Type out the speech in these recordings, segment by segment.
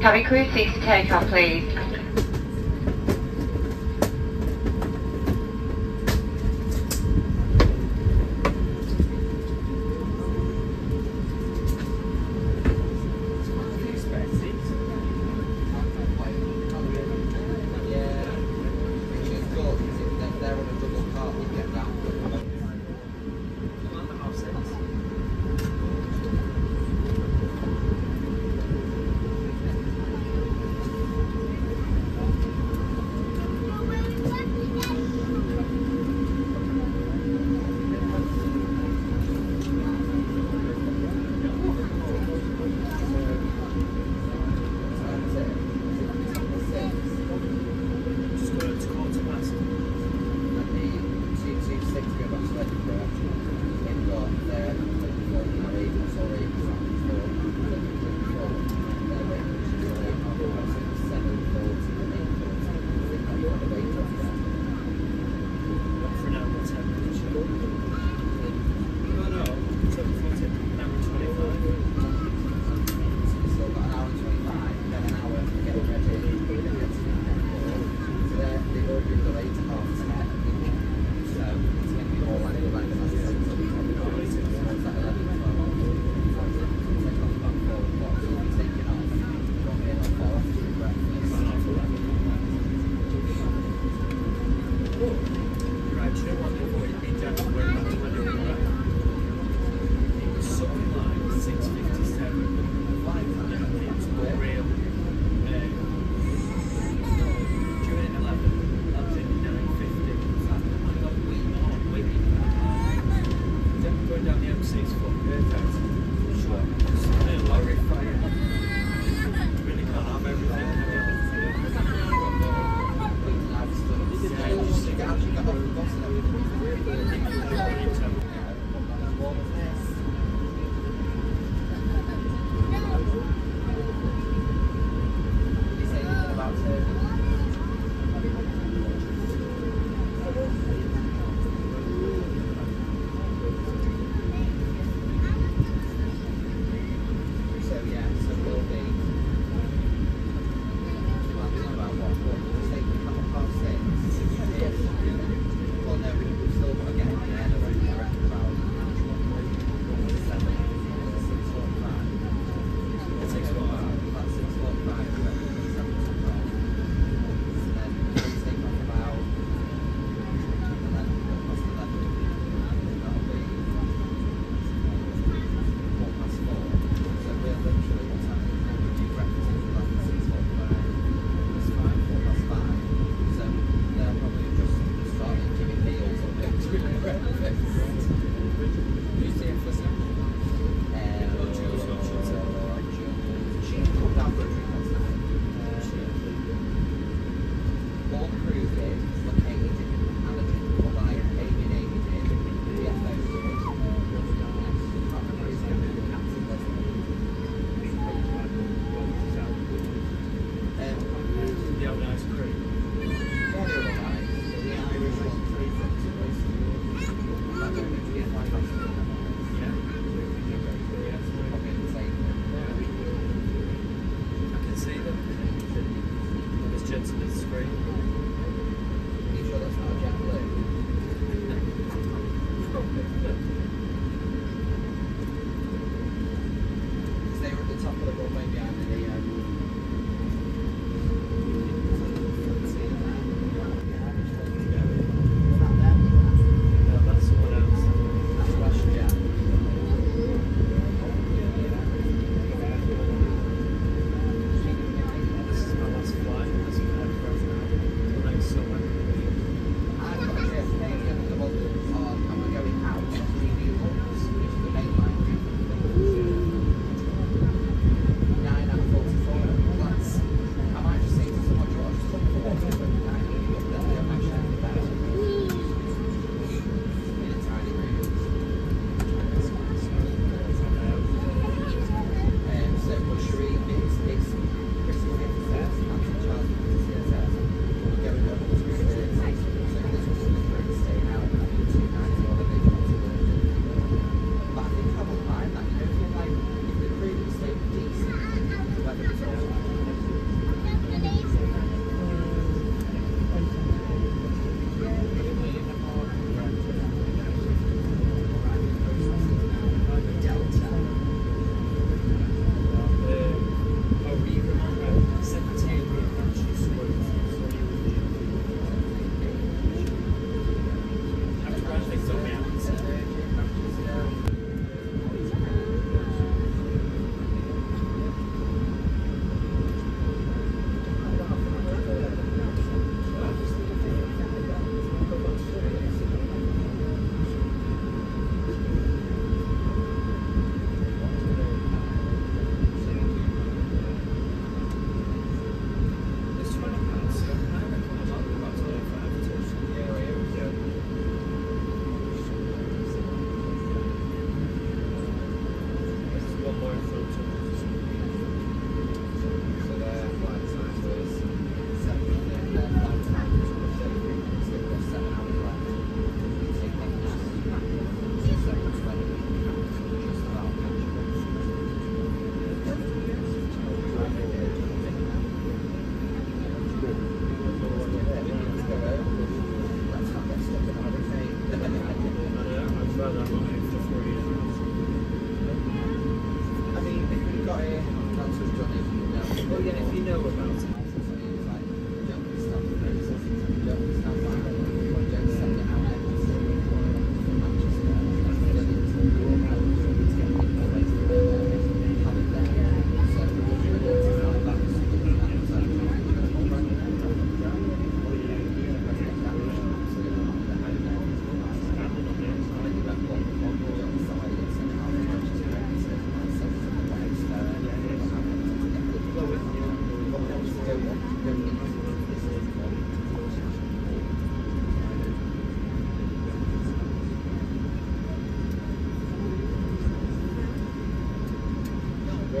Cabin crew cease to take off, please.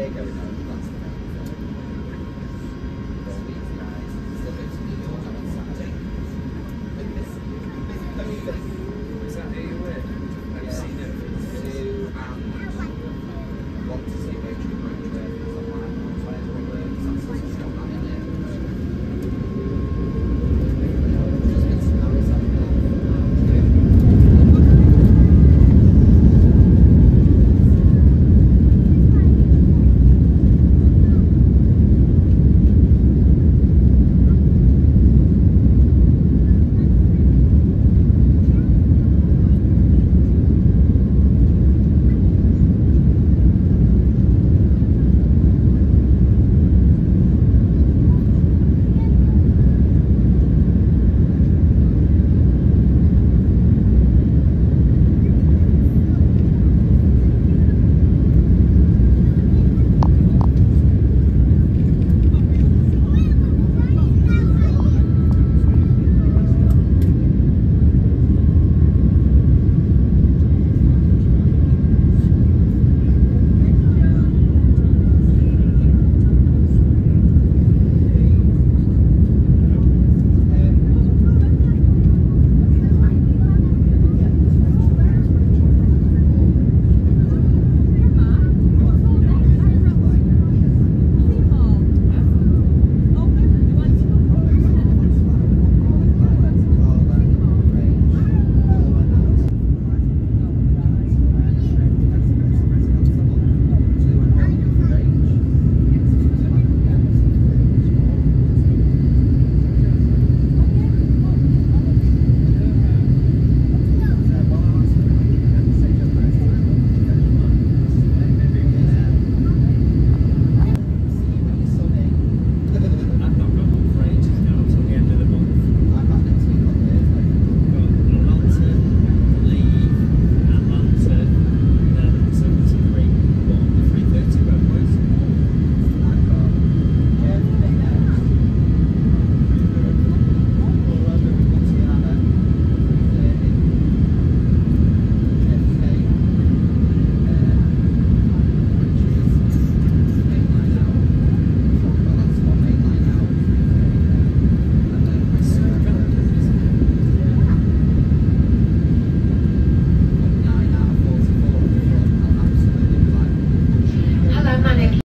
every you.